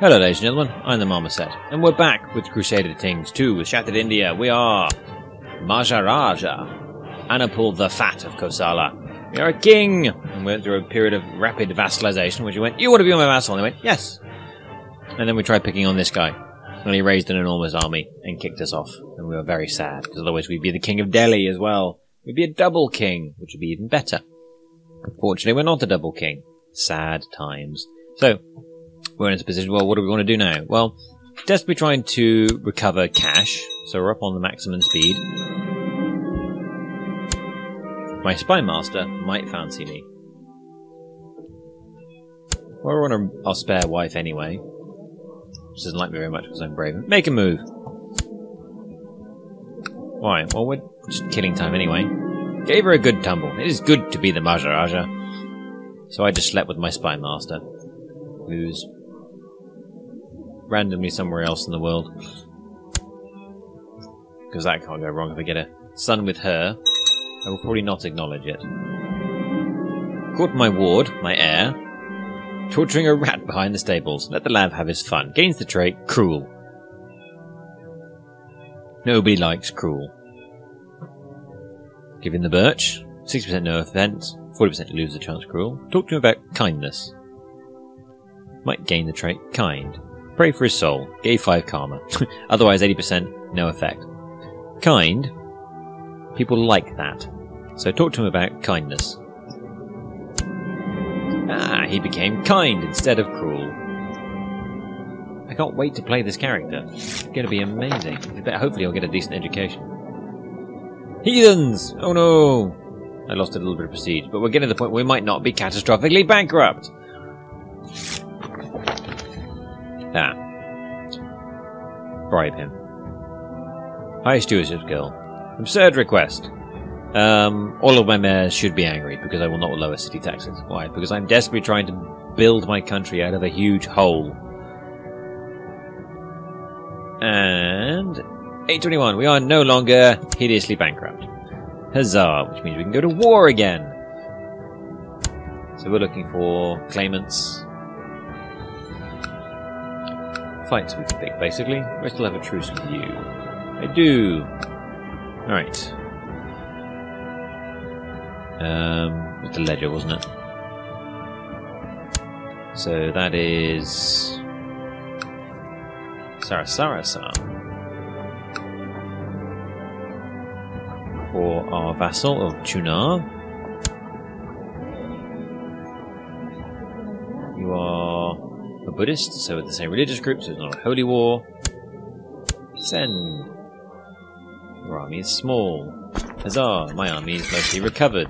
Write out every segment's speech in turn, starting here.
Hello, ladies and gentlemen, I'm the Marmoset, and we're back with Crusader Kings 2 with Shattered India. We are Maharaja, Anupul the Fat of Kosala. We are a king, and we went through a period of rapid vassalization, which we went, You want to be my vassal? And they went, Yes. And then we tried picking on this guy, and he raised an enormous army and kicked us off, and we were very sad, because otherwise we'd be the king of Delhi as well. We'd be a double king, which would be even better. Unfortunately, we're not a double king. Sad times. So, we're in a position. Well, what do we want to do now? Well, desperately trying to recover cash, so we're up on the maximum speed. My spy master might fancy me. Well, we're on our spare wife anyway. She doesn't like me very much because I'm brave. Make a move. Why? Well, we're just killing time anyway. Gave her a good tumble. It is good to be the Maharaja. So I just slept with my spy master, who's randomly somewhere else in the world. Because that can't go wrong if I get a son with her. I will probably not acknowledge it. Caught my ward, my heir, torturing a rat behind the stables. Let the lad have his fun. Gains the trait, cruel. Nobody likes cruel. Him the birch. 60% no offense. 40% lose the chance cruel. Talk to him about kindness. Might gain the trait kind. Pray for his soul. Gave 5 karma. Otherwise 80% no effect. Kind. People like that. So talk to him about kindness. Ah, he became kind instead of cruel. I can't wait to play this character. It's going to be amazing. Hopefully I'll get a decent education. Heathens! Oh no! I lost a little bit of prestige, but we're getting to the point where we might not be catastrophically bankrupt. Ah. Bribe him. High stewardship skill. Absurd request. Um, all of my mayors should be angry because I will not lower city taxes. Why? Because I'm desperately trying to build my country out of a huge hole. And 821, we are no longer hideously bankrupt. Huzzah, which means we can go to war again. So we're looking for claimants. Fights we can pick, basically. I still have a truce with you. I do. Alright. Um, with the ledger, wasn't it? So that is... Sarasarasa. For our vassal of Chunar. Buddhist, so with the same religious group, so it's not a holy war. Send. Your army is small. Huzzah! My army is mostly recovered.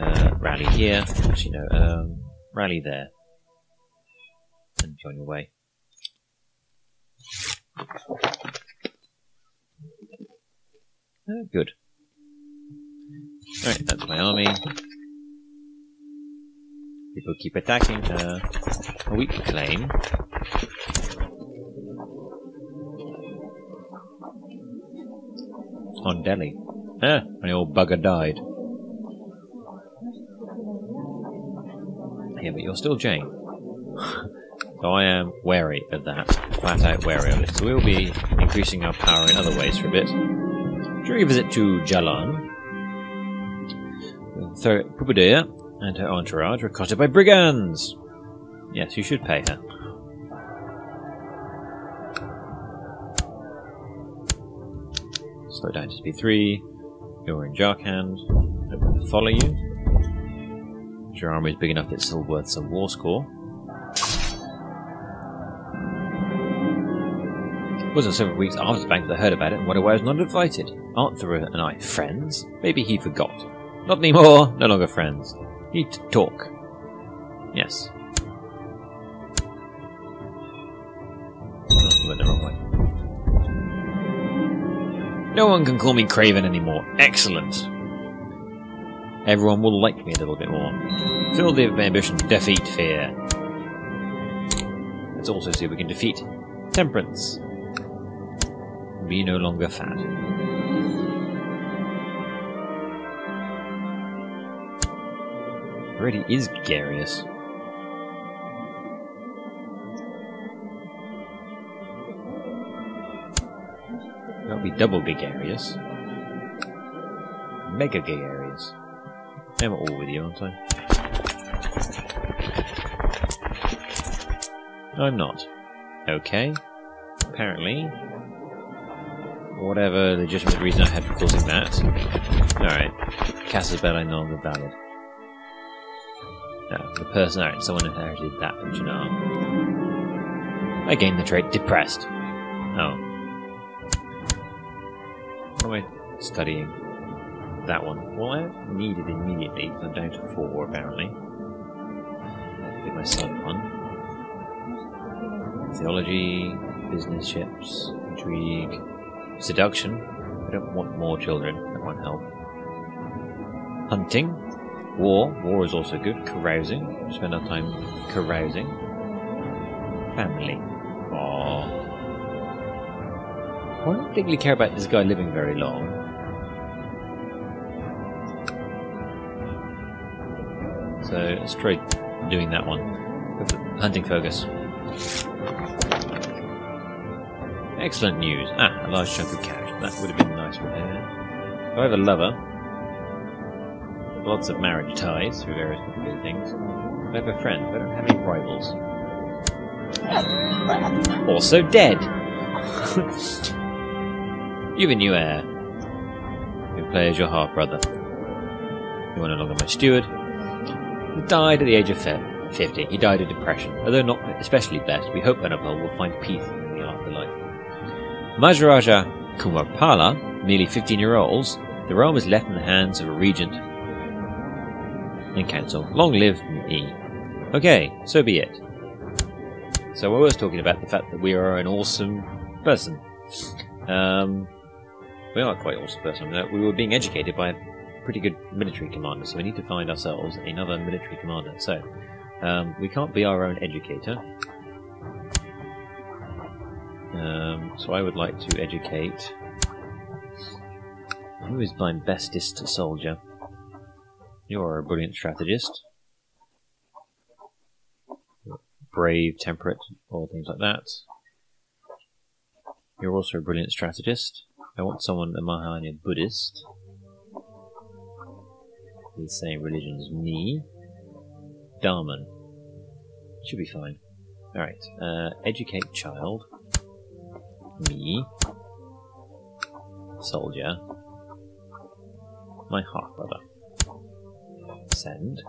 Uh, rally here. Actually, no. Um, rally there. And join your way. Uh, good. Alright, that's my army. People keep attacking. Uh, a weak claim. On Delhi. Ah, the old bugger died. Yeah, but you're still Jain. so I am wary of that. Flat out wary of it. So we'll be increasing our power in other ways for a bit. During a visit to Jalan, Pupudeya and her entourage were caught up by brigands. Yes, you should pay her. Slow down to speed 3. You're in Jharkhand. I will follow you. Your army is big enough that it's still worth some war score. It wasn't several weeks after the bank that I heard about it and why I was not invited. Arthur and I friends? Maybe he forgot. Not anymore, no longer friends. Need to talk. Yes. No one can call me Craven anymore. Excellent. Everyone will like me a little bit more. Fill the ambition defeat fear. Let's also see if we can defeat temperance. Be no longer fat. already is Garius. That'll be double Gagarius. Mega Gagarius. I'm all with you, aren't I? I'm not. Okay. Apparently. Whatever legitimate reason I had for causing that. Alright. Cassa's bed I know the valid. No, the person, alright, someone inherited that pension arm. I gained the trait depressed. Oh. What am I studying? That one. Well, I need it immediately I'm down to four, apparently. That'll be my son one. Theology, business ships, intrigue, seduction. I don't want more children. That won't help. Hunting, war. War is also good. Carousing. Spend our time carousing. Family. Aww. I don't particularly care about this guy living very long. So let's try doing that one. Hunting focus. Excellent news. Ah, a large chunk of cash. That would have been nice. I have a lover. Lots of marriage ties through various complicated things. I have a friend, but I don't have any rivals. Also dead! You've a new heir. Who uh, plays your half brother. You are no longer my steward. He died at the age of 50. He died of depression. Although not especially blessed, we hope Anapel will find peace in the afterlife. Maharaja Kumarpala, nearly 15 year olds, the realm is left in the hands of a regent and council. Long live me. Okay, so be it. So I was talking about the fact that we are an awesome person. Um, we are quite awesome person. We were being educated by a pretty good military commander, so we need to find ourselves another military commander. So, um, we can't be our own educator. Um, so I would like to educate. Who is my bestest soldier? You're a brilliant strategist. Brave, temperate, all things like that. You're also a brilliant strategist. I want someone, a Mahayana Buddhist. The same religion as me. Dharman. Should be fine. Alright, uh, educate child me, soldier, my half brother. Send.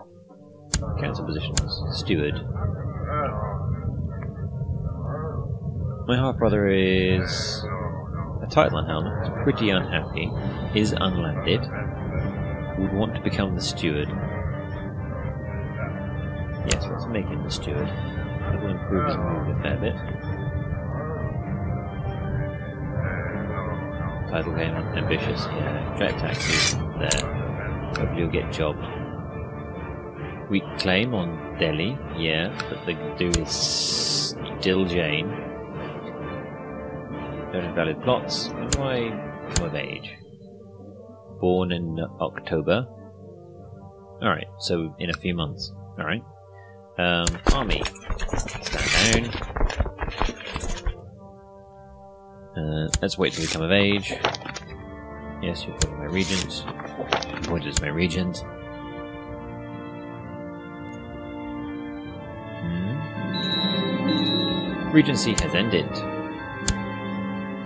Cancel positions. Steward. My half brother is a title helmet, pretty unhappy, is unlanded, would want to become the steward. Yes, let's make him the steward. That will improve his mood a fair bit. title game ambitious, yeah. Track taxes there. Hopefully you'll get job. Weak claim on Delhi, yeah, but the do is still Jain. Don't valid plots. When do I come of age? Born in October. Alright, so in a few months. Alright. Um, army. Stand down. Uh, let's wait till we come of age. Yes, you're my regent. Appointed as my regent. Regency has ended.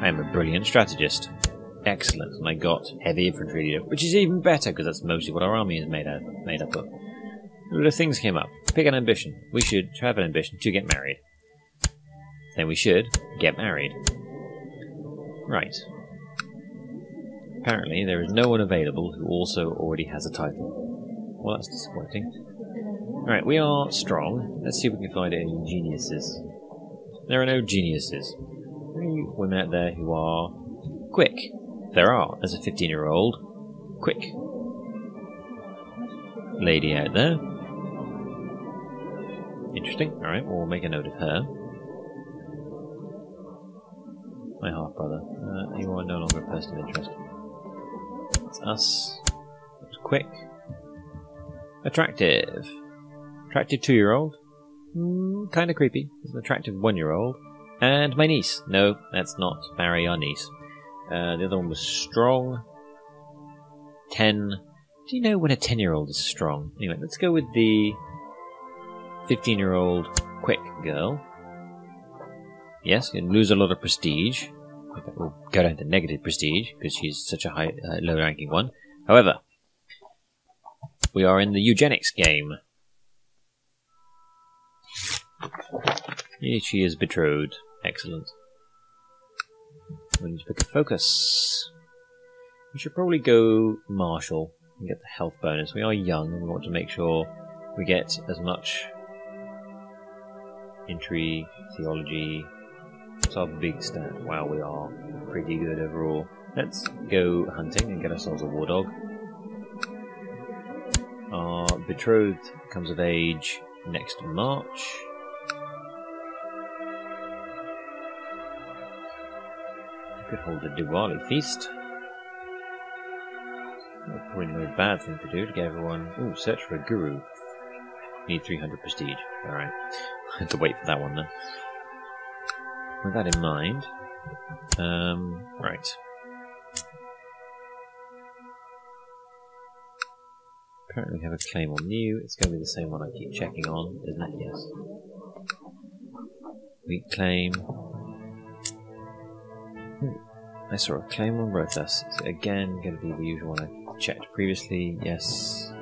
I am a brilliant strategist. Excellent, and I got heavy infantry leader, which is even better because that's mostly what our army is made out made up of. Little things came up. Pick an ambition. We should have an ambition to get married. Then we should get married. Right. Apparently, there is no one available who also already has a title. Well, that's disappointing. Alright, we are strong. Let's see if we can find any geniuses. There are no geniuses. Any women out there who are quick? There are. as a 15 year old quick lady out there. Interesting. Alright, we'll make a note of her. My half brother. Uh, you are no longer a person of interest. It's us. It's quick. Attractive. Attractive two year old. Mm, kind of creepy. It's an attractive one year old. And my niece. No, that's not Barry, our niece. Uh, the other one was strong. 10. Do you know when a 10 year old is strong? Anyway, let's go with the 15 year old quick girl. Yes, you lose a lot of prestige. We'll go down to negative prestige because she's such a high, uh, low ranking one. However, we are in the eugenics game. She is betrothed. Excellent. We need to pick a focus. We should probably go martial and get the health bonus. We are young and we want to make sure we get as much entry, theology. What's our big stat? Wow, we are pretty good overall. Let's go hunting and get ourselves a war dog. Our betrothed comes of age next March. Could hold a Diwali feast. Probably no bad thing to do to get everyone. Ooh, search for a guru. Need 300 prestige. Alright. I have to wait for that one then. With that in mind. Um, right. Apparently we have a claim on new. It's going to be the same one I keep checking on, isn't it? Yes. Weak claim. I saw a claim on it again going to be the usual one I checked previously? Yes.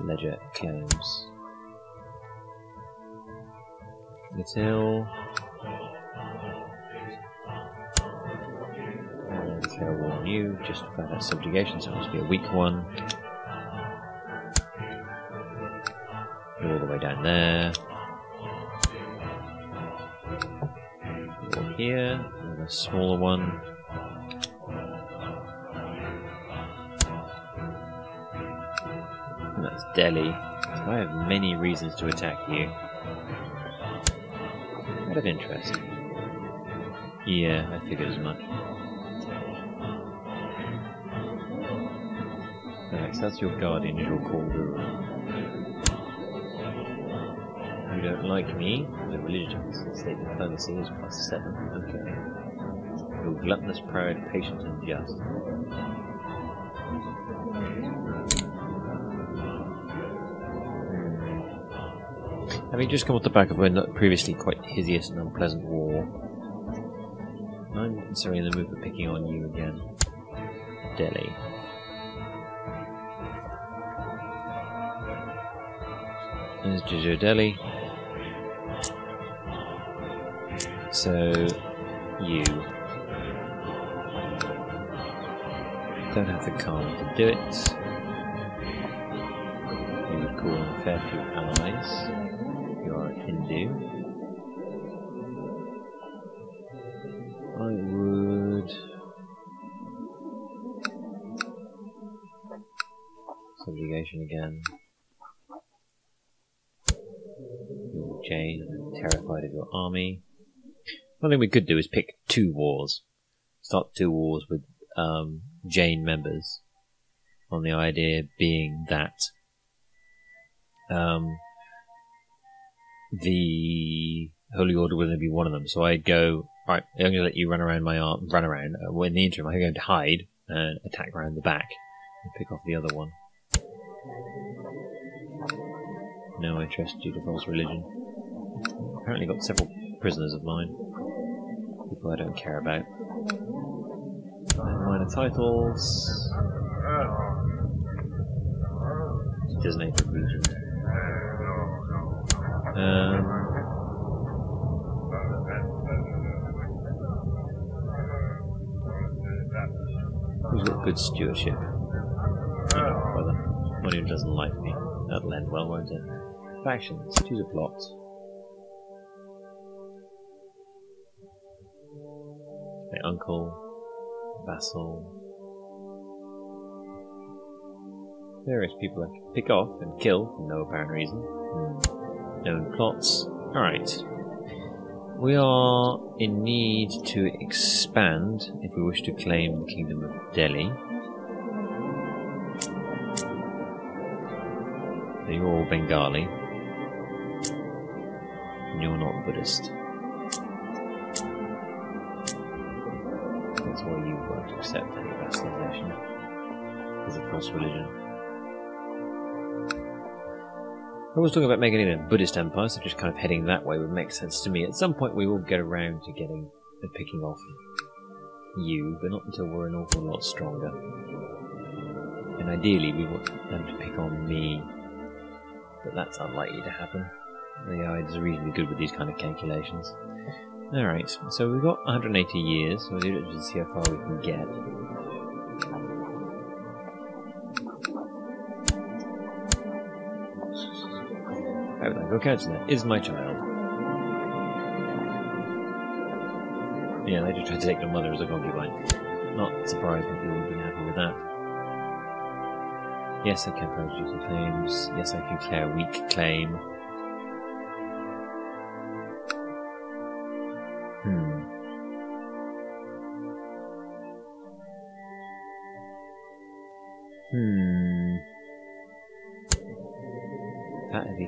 Ledger claims. Detail. Declare war on you. Just found that subjugation, so it must be a weak one. All the way down there. Here. Smaller one. And that's Delhi. I have many reasons to attack you. Out of interest. Yeah, I figured as much. Alex, that's your guardian, is your guru. You don't like me? The religious state diplomacy is plus seven. Okay. You're gluttonous, pride, patient, and just. Having just come off the back of a previously quite hideous and unpleasant war, I'm considering the move of picking on you again. Delhi. There's Jojo Delhi. So, you. Don't have the calm to do it. You would call in a fair few allies. You are a Hindu. I would subjugation again. Your Jain, terrified of your army. One thing we could do is pick two wars. Start two wars with um, Jain members. On the idea being that um, the Holy Order will be one of them. So I'd go, right, I'm going to let you run around my arm, run around. Uh, in the interim, I'm going to hide and attack around the back and pick off the other one. No, I trust you to false religion. Apparently got several prisoners of mine. People I don't care about. Titles. Designated region. Um, who's got good stewardship? One who doesn't like me. That'll end well, won't it? Factions. Choose a plot. My uncle, vassal. Various people I can pick off and kill for no apparent reason. Hmm known plots. Alright. We are in need to expand if we wish to claim the Kingdom of Delhi. So you're all Bengali. And you're not Buddhist. Won't accept any vassalization as a cross religion. I was talking about making it a Buddhist empire, so just kind of heading that way would make sense to me. At some point, we will get around to getting and picking off you, but not until we're an awful lot stronger. And ideally, we want them to pick on me, but that's unlikely to happen. The AI is reasonably good with these kind of calculations. Alright, so we've got 180 years, so we'll to see how far we can get. Would like go cancel that. Is my child. Yeah, they just tried to take their mother as a concubine. Not surprised that people would be happy with that. Yes, I can produce some claims. Yes, I can clear a weak claim.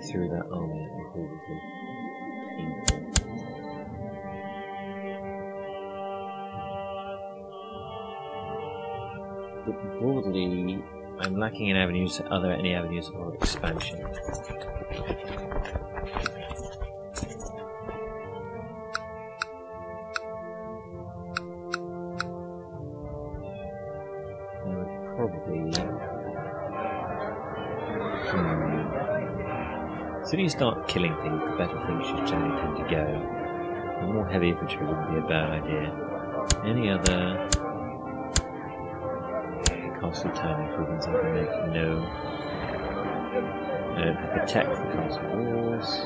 Through that army at me previously. Painful. But broadly, I'm lacking in avenues, are there any avenues of expansion. Sooner you start killing things, the better things should generally tend to go. The more heavy infantry wouldn't be a bad idea. Any other castle town improvements I can make? No. I don't have the tech for castle walls.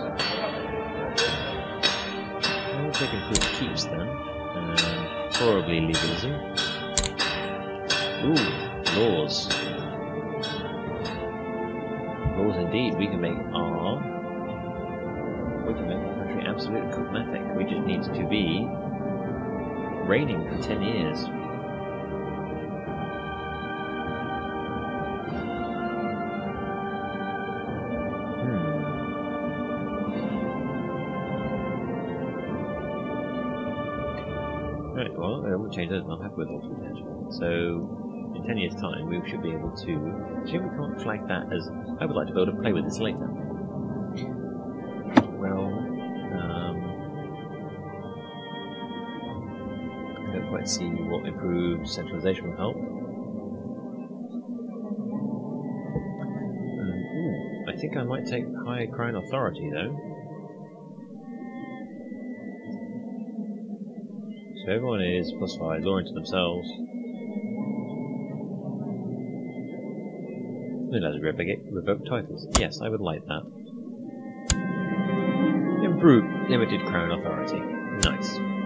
I'll can improved keeps then. Uh, probably legalism. Ooh, laws. Laws indeed. We can make our. Can make our country absolutely cosmetic. We just need to be reigning for 10 years. Hmm. Right, well, I won't change I'm happy with potential. So, in 10 years' time, we should be able to. See, we can't flag that as. I would like to be able to play with this later. I don't quite see what improved centralization will help. Um, ooh, I think I might take higher crown authority though. So everyone is plus five, law into themselves. Let's revoke, revoke titles. Yes, I would like that. Improve limited crown authority. Nice.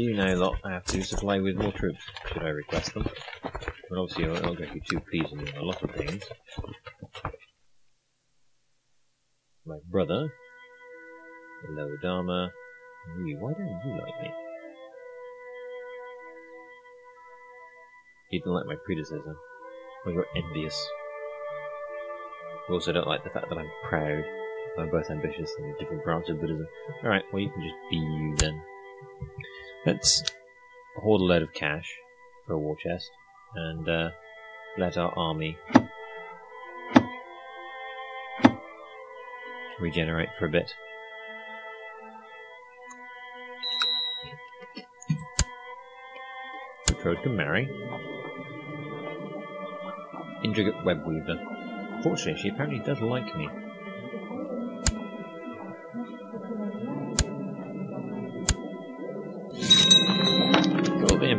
You know, lot, I have to supply with more troops, should I request them. But obviously, I'll, get you too pleased with a lot of things. My brother, Hello, Dharma. You, why don't you like me? You didn't like my predecessor. Or you're envious. You also don't like the fact that I'm proud. I'm both ambitious and a different branch of Buddhism. Alright, well you can just be you then. Let's hoard a load of cash for a war chest and uh, let our army regenerate for a bit. Betrothed can marry. Intricate web weaver. Fortunately, she apparently does like me.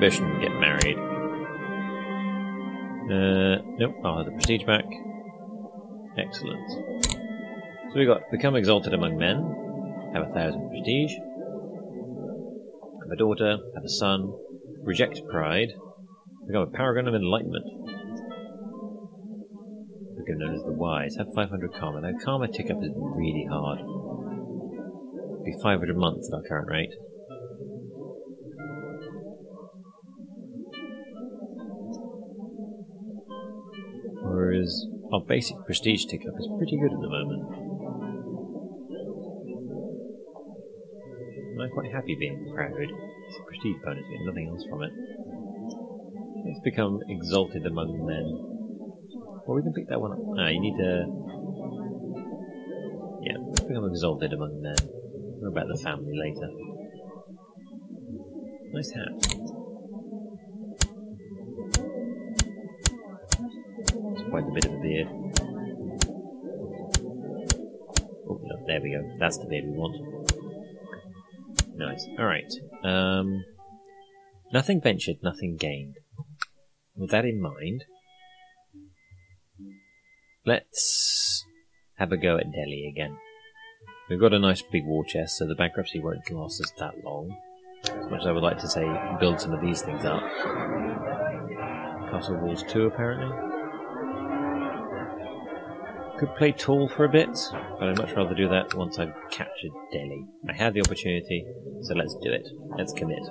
Ambition get married. Uh, nope, I'll have the prestige back. Excellent. So we got become exalted among men, have a thousand prestige, have a daughter, have a son, reject pride, become a paragon of enlightenment. Become known as the wise, have 500 karma. Now karma tick up is really hard. It'd be 500 months at our current rate. Whereas our basic prestige tick up is pretty good at the moment. I'm quite happy being proud. It's a prestige bonus, get nothing else from it. Let's become exalted among men. Well, we can pick that one up. Ah, you need to... Yeah, let's become exalted among men. More about the family later. Nice hat. Quite a bit of a beard. Oh, no, there we go. That's the beard we want. Nice. Alright. Um, nothing ventured, nothing gained. With that in mind, let's have a go at Delhi again. We've got a nice big war chest, so the bankruptcy won't last us that long. As much as I would like to say, build some of these things up. Castle walls too, apparently. Could play tall for a bit, but I'd much rather do that once I've captured Delhi. I had the opportunity, so let's do it. Let's commit.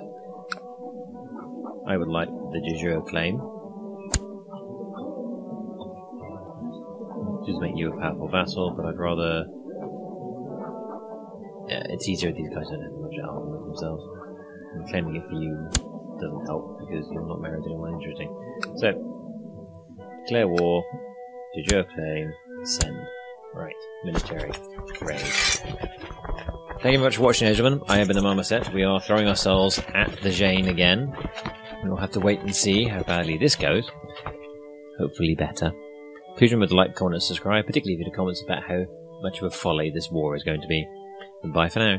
I would like the de jure claim. Just make you a powerful vassal, but I'd rather... Yeah, it's easier if these guys don't have much armor themselves. And claiming it for you doesn't help because you're not married to anyone interesting. So, declare war, de jure claim, send. Right, military, raid. Thank you very much for watching, gentlemen. I have been the Marmoset. We are throwing ourselves at the Jain again. We'll have to wait and see how badly this goes. Hopefully better. Please remember to like, comment, and subscribe, particularly if you have comments about how much of a folly this war is going to be. Goodbye for now.